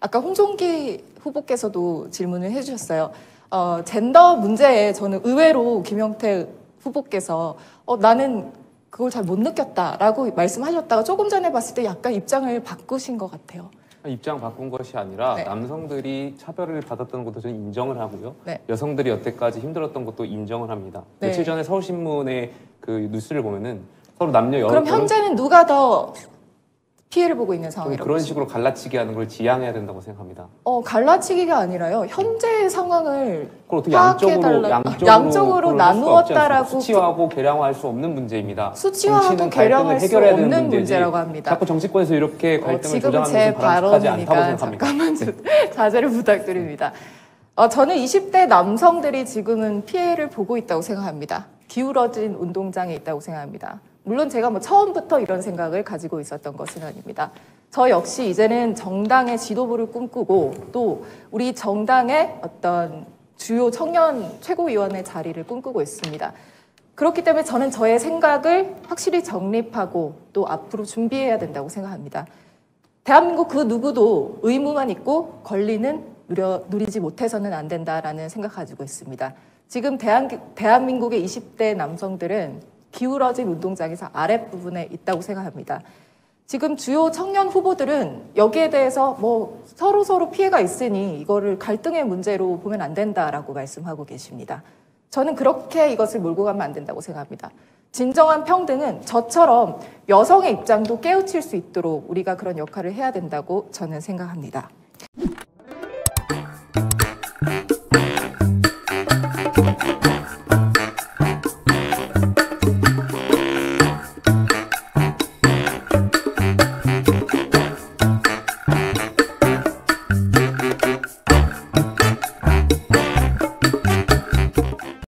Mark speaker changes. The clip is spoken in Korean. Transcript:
Speaker 1: 아까 홍종기 후보께서도 질문을 해주셨어요. 어, 젠더 문제에 저는 의외로 김영태 후보께서 어, 나는 그걸 잘 못 느꼈다라고 말씀하셨다가 조금 전에 봤을 때 약간 입장을 바꾸신 것 같아요.
Speaker 2: 입장 바꾼 것이 아니라
Speaker 1: 네.
Speaker 2: 남성들이 차별을 받았던 것도 저는 인정을 하고요.
Speaker 1: 네.
Speaker 2: 여성들이 여태까지 힘들었던 것도 인정을 합니다.
Speaker 1: 네.
Speaker 2: 며칠 전에 서울신문의 그 뉴스를 보면은 서로 남녀 여러
Speaker 1: 그럼 현재는 누가 더 피해를 보고 있는
Speaker 2: 좀
Speaker 1: 상황이라고?
Speaker 2: 그런 식으로 갈라치기 하는 걸 지양해야 된다고 생각합니다.
Speaker 1: 어, 갈라치기가 아니라요. 현재의 상황을 파악해달라-
Speaker 2: 양쪽으로 양쪽으로,
Speaker 1: 나누었다라고?
Speaker 2: 수치화하고 계량화할 수 없는 문제입니다.
Speaker 1: 수치화하고 계량할 수 없는. 문제라고 합니다.
Speaker 2: 자꾸 정치권에서 이렇게
Speaker 1: 어,
Speaker 2: 갈등을
Speaker 1: 지금
Speaker 2: 조장하는
Speaker 1: 제 발언이니까
Speaker 2: 생각합니다.
Speaker 1: 잠깐만 좀 자제를 부탁드립니다. 어, 저는 20대 남성들이 지금은 피해를 보고 있다고 생각합니다. 기울어진 운동장에 있다고 생각합니다. 물론 제가 뭐 처음부터 이런 생각을 가지고 있었던 것은 아닙니다. 저 역시 이제는 정당의 지도부를 꿈꾸고 또 우리 정당의 어떤 주요 청년 최고위원회 자리를 꿈꾸고 있습니다. 그렇기 때문에 저는 저의 생각을 확실히 정립하고 또 앞으로 준비해야 된다고 생각합니다. 대한민국 그 누구도 의무만 있고 권리는 누려, 누리지 못해서는 안 된다라는 생각 가지고 있습니다. 지금 대한, 대한민국의 20대 남성들은 기울어진 운동장에서 아랫부분에 있다고 생각합니다. 지금 주요 청년 후보들은 여기에 대해서 뭐 서로 서로 피해가 있으니 이거를 갈등의 문제로 보면 안 된다라고 말씀하고 계십니다. 저는 그렇게 이것을 몰고 가면 안 된다고 생각합니다. 진정한 평등은 저처럼 여성의 입장도 깨우칠 수 있도록 우리가 그런 역할을 해야 된다고 저는 생각합니다.